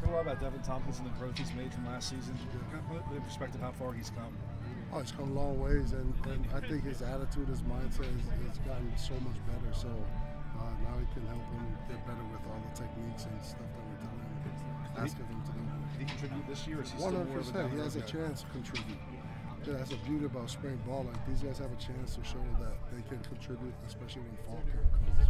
Heard a lot about Devan Thompkins and the growth he's made from last season. Put in perspective how far he's come. Oh, he's come a long ways, and, and I think his attitude, his mindset has, gotten so much better. So uh, now he can help him get better with all the techniques and stuff that we tell him, ask of him to do. Did he contribute this year, is he One still hundred more of a percent. He has a guy? chance to contribute. Yeah, that's the beauty about spring ball. Like these guys have a chance to show that they can contribute, especially when fall camp comes.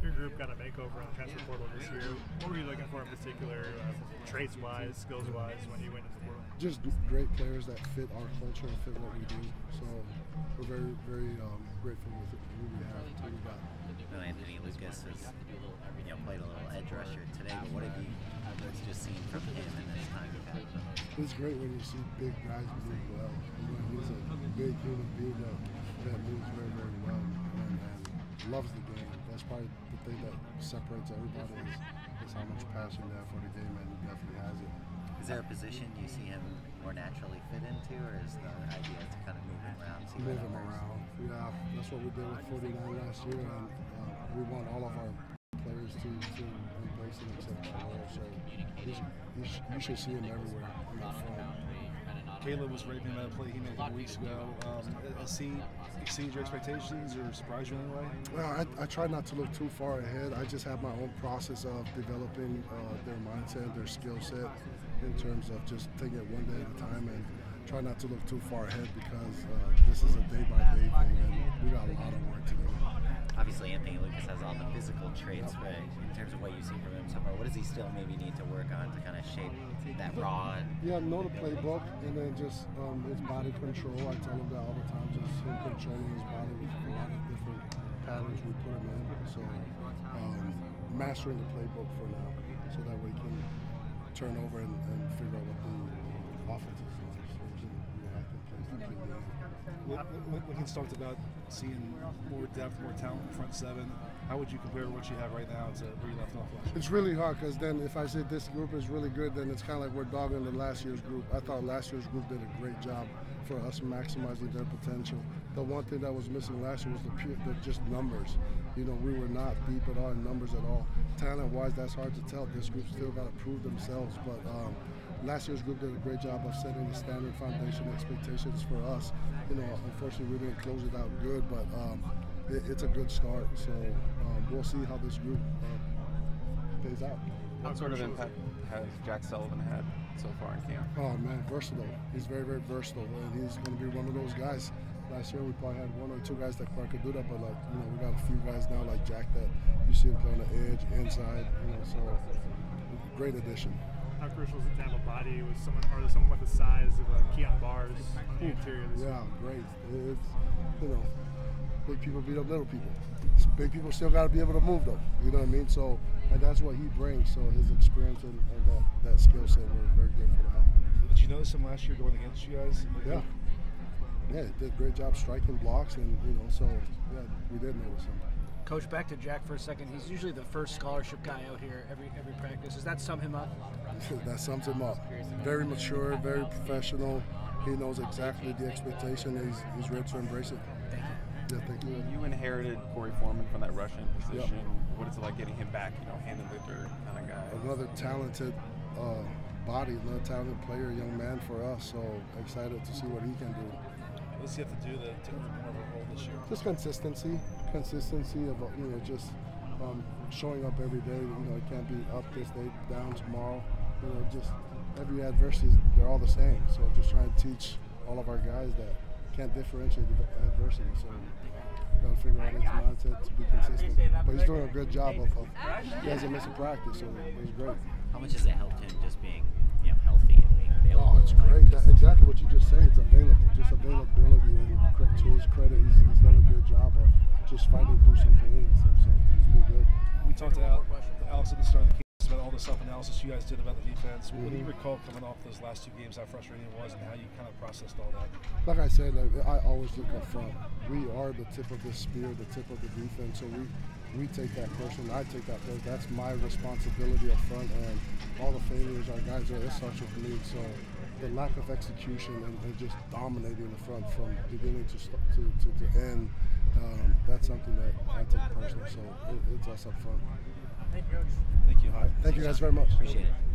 Your group got a makeover on the transfer portal this year. What were you looking for in particular, uh, traits wise, skills wise, when you went into the portal? Just great players that fit our culture and fit what we do. So we're very, very um, grateful with who we have, who we got. know Anthony Lucas has you know played a little edge rusher today, but what have you just seen from him in this time you've had? It's great when you see big guys move well. You know, he's a big human being that, that moves very, very well and, and loves the game. That's probably the thing that separates everybody is, is how much passion they have for the game, and he definitely has it. Is there a position you see him more naturally fit into, or is the idea to kind of move him around? See Move him around. Yeah, that's what we did with 49 last year, and uh, we want all of our players to, to embrace and accept role. So he's, he's, you should see him everywhere on that front. Caleb was raving about a play he made a couple weeks ago. Um, has he exceeded your expectations or surprised you in any way? Well, I, I try not to look too far ahead. I just have my own process of developing uh, their mindset, their skill set, in terms of just taking it one day at a time and try not to look too far ahead because uh, this is a day by day thing and we got a lot of work to do. Obviously, Anthony Lucas has all the physical traits, but in terms of what you see from him so far, what does he still maybe need to work on to kind of shape that raw? And, Yeah, know the playbook and then just um, his body control. I tell him that all the time, just him controlling his body with a lot of different patterns we put him in. So um, mastering the playbook for now, so that we can turn over and, and figure out what the offense is. So we can react and play the game. When, when, when he's talked about seeing more depth, more talent in front seven, how would you compare what you have right now to where you left off last year? It's really hard because then if I say this group is really good, then it's kind of like we're dogging the last year's group. I thought last year's group did a great job for us maximizing their potential. The one thing that was missing last year was the pure, the just numbers. You know, we were not deep at all in numbers at all. Talent-wise, that's hard to tell. This group still got to prove themselves, but. Um, Last year's group did a great job of setting the standard foundation expectations for us. You know, unfortunately, we didn't close it out good, but um, it, it's a good start. So um, we'll see how this group uh, pays out. What sort of impact has Jack Sullivan had so far in camp? Oh man, versatile. He's very, very versatile, and he's going to be one of those guys. Last year we probably had one or two guys that probably could do that, but like you know, we got a few guys now like Jack that you see him play on the edge, inside. You know, so great addition. How crucial is it to have a body with someone, or someone with the size of uh, Keon Bars on the interior this Yeah, great. It's you know, big people beat up little people. Big people still got to be able to move though. You know what I mean? So, and that's what he brings. So his experience and, and that, that skill set were very good for the help. Did you notice him last year going against you guys? Yeah. Yeah, he did a great job striking blocks, and you know, so yeah, we did notice him. Coach, back to Jack for a second. He's usually the first scholarship guy out here every every practice. Does that sum him up? that sums him up. Very mature, very professional. He knows exactly the expectation. He's he's ready to embrace it. Thank you. Yeah, thank you. You inherited Corey Foreman from that Russian position. What is it like getting him back? You know, hand and litter kind of guy. Another talented uh, body, another talented player, young man for us. So excited to see what he can do. What does he have to do to, to earn more of a role this year? Just consistency, consistency of uh, you know just um, showing up every day. You know, it can't be up this day, down tomorrow. You know, just every adversity, they're all the same. So just trying to teach all of our guys that can't differentiate the adversity. So we got to figure out his mindset to be consistent. But he's doing a good job of. of he hasn't missed a practice, so he's great. How much has it helped him just being you know healthy and being available? Oh, it's great. That's exactly what you just said. It's available. Just availability. And cre- to his credit, he's, he's done a good job of just fighting through some pain and stuff. So it's been good. We talked to Al, Alex at the start of the game about all the self-analysis you guys did about the defense. What do you Mhm. recall coming off those last two games, how frustrating it was, and how you kind of processed all that? Like I said, like, I always look up front. We are the tip of the spear, the tip of the defense. So we we take that person. I take that person. That's my responsibility up front, and all the failures our guys are. It's such for me. So the lack of execution and, and just dominating the front from beginning to to, to, to end. Um, that's something that I take personal. So it, it's us up front. Thank you, Coach. Thank you. Thank you guys very much. Appreciate it.